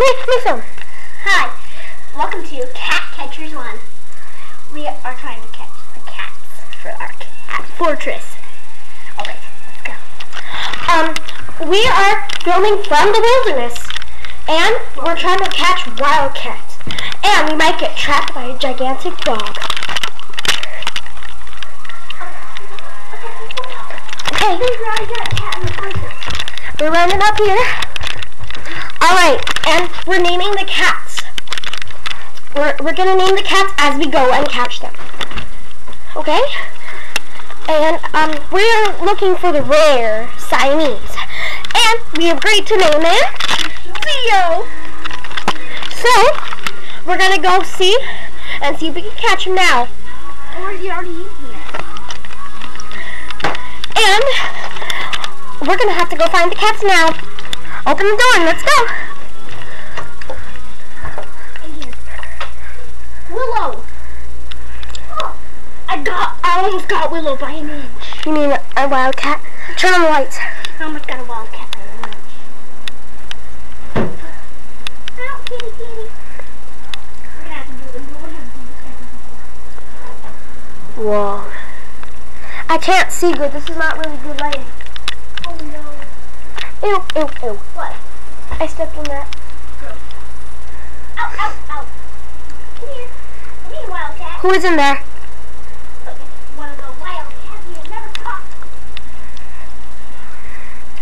Me. Hi, welcome to Cat Catchers One. We are trying to catch the cats for our cat fortress. Okay, let's go. Um, we are filming from the wilderness, and we're trying to catch wildcats. And we might get trapped by a gigantic dog. Okay, we're running up here. Alright, and we're naming the cats. We're, we're gonna name the cats as we go and catch them. Okay? And um, we're looking for the rare Siamese. And we agreed to name him Theo. So, we're gonna go see and see if we can catch him now. Or you already eaten it. And we're gonna have to go find the cats now. Open the door and let's go. Willow. Oh, I got, I almost got Willow by an inch. You mean a wildcat? Turn on the lights. I almost got a wildcat by an inch. Ow, kitty, kitty. We're gonna have to do this. We're gonna have to do this. Whoa. I can't see good. This is not really good lighting. Ew, ew, ew. What? I stepped on that. Ow, ow, ow. Come here. Come here, wildcat. Who is in there? Okay, one of the wildcats we have never caught.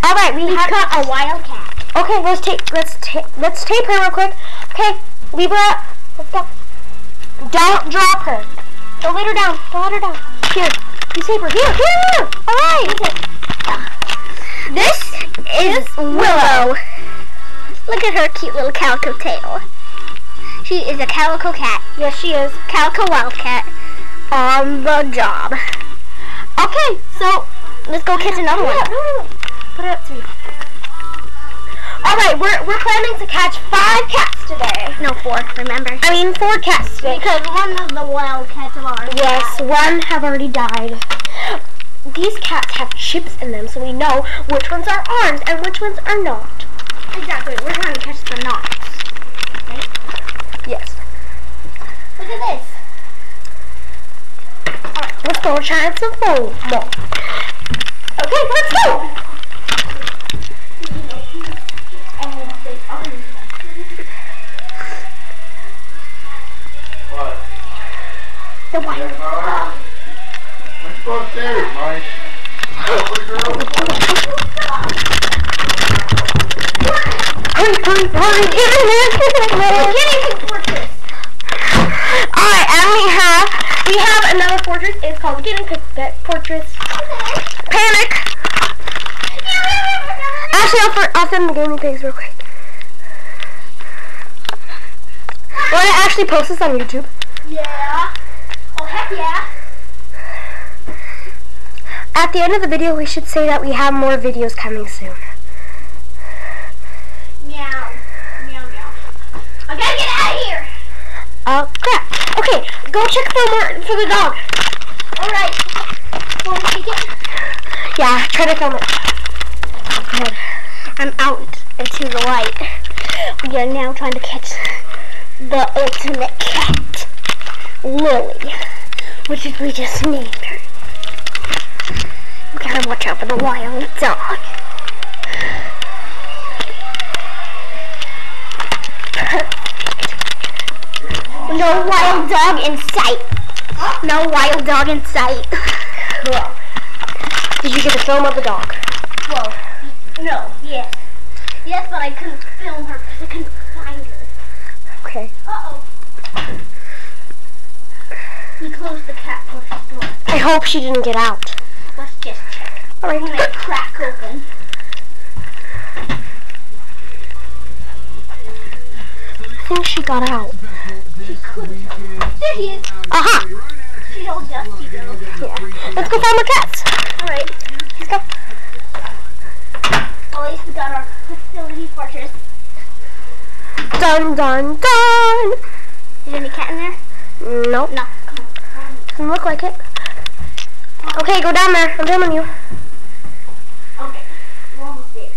All right, we, We have. caught a wildcat. Okay, let's tape. Let's tape. Let's tape her real quick. Okay, up. Let's go. Don't drop her. Don't let her down. Don't let her down. Here, you tape her. Here, here, here. All right. This is Willow. Look at her cute little calico tail. She is a calico cat. Yes, she is. Calico wildcat. On the job. Okay, so Let's go catch another one. no, no, no. Put it up to me. All right, we're we're planning to catch five cats today. No, four, remember? I mean, four cats today. Because one of the wildcats of ours. Yes, one have already died. These cats have chips in them, so we know which ones are ours and which ones are not. Exactly. We're trying to catch the knots. Okay? Yes. Look at this. Alright, let's go try some food. More. Okay, let's go! What? The wild. Let's upstairs, Mike. Get in there, get in there. fortress. Alright, and we have, we have another fortress. It's called Pig Pet Fortress. Panic! Actually, I'll, for, I'll send the guinea pigs real quick. Want to actually post this on YouTube? Yeah. Oh, heck yeah. At the end of the video, we should say that we have more videos coming soon. Meow. Meow, meow. I gotta get out of here. Oh, crap. Okay, go check for more, for the dog. Alright. Want to take it? Yeah, try to film it. Good. I'm out into the light. We are now trying to catch the ultimate cat, Lily, which we just named her. Watch out for the wild dog. No wild dog in sight. No wild dog in sight. Cool. Did you get the film of the dog? Well, no, yes. Yes, but I couldn't film her because I couldn't find her. Okay. Uh-oh. We closed the cat door. I hope she didn't get out. Let's just check. Alright. I'm gonna crack open. I think she got out. She couldn't. There he is. Aha! She's all dusty though. Yeah. Let's go find more cats. Alright. Let's go. At least we got our facility fortress. Dun dun dun! Is there any cat in there? Nope. No. Doesn't look like it. Okay, go down there. I'm filming you. Okay. We're almost there.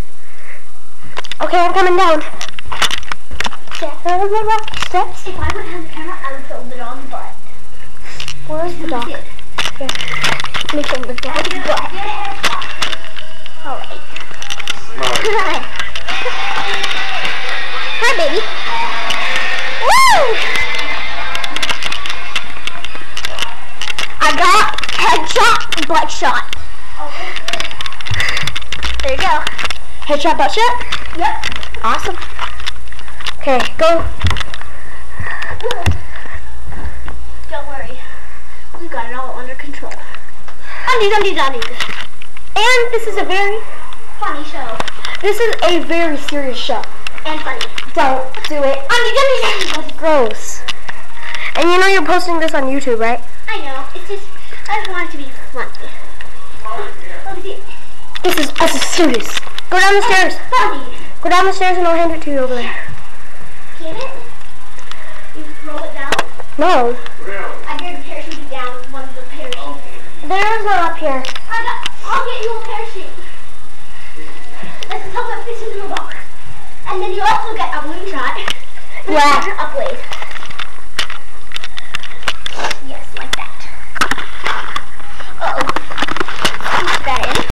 Okay, I'm coming down. steps. Down the rocky steps. If I would have the camera, I would film the dog's butt. Where's the dog? See it? Let me film the dog's Get butt. Alright. Nice. Hi, baby. Woo! I got headshot, butt shot. Oh, there you go. Headshot butt shot? Yep. Awesome. Okay, go. Don't worry. We got it all under control. Undies, undies, undies. And this is a very, Funny show. this is a very serious show. And funny. Don't do it. Undies, undies, undies. Gross. And you know you're posting this on YouTube, right? I know. It's just, I just want it to be funny. Let me see. This is this is serious. Go down the stairs. Funny. Go down the stairs and I'll hand it to you over there. Can it? You roll it down? No? I hear the parachute down one of the parachutes. there's one up here. I got, I'll get you a parachute. Let's hope oh, that fits into a box. And then you also get a balloon shot. Yeah. Upways.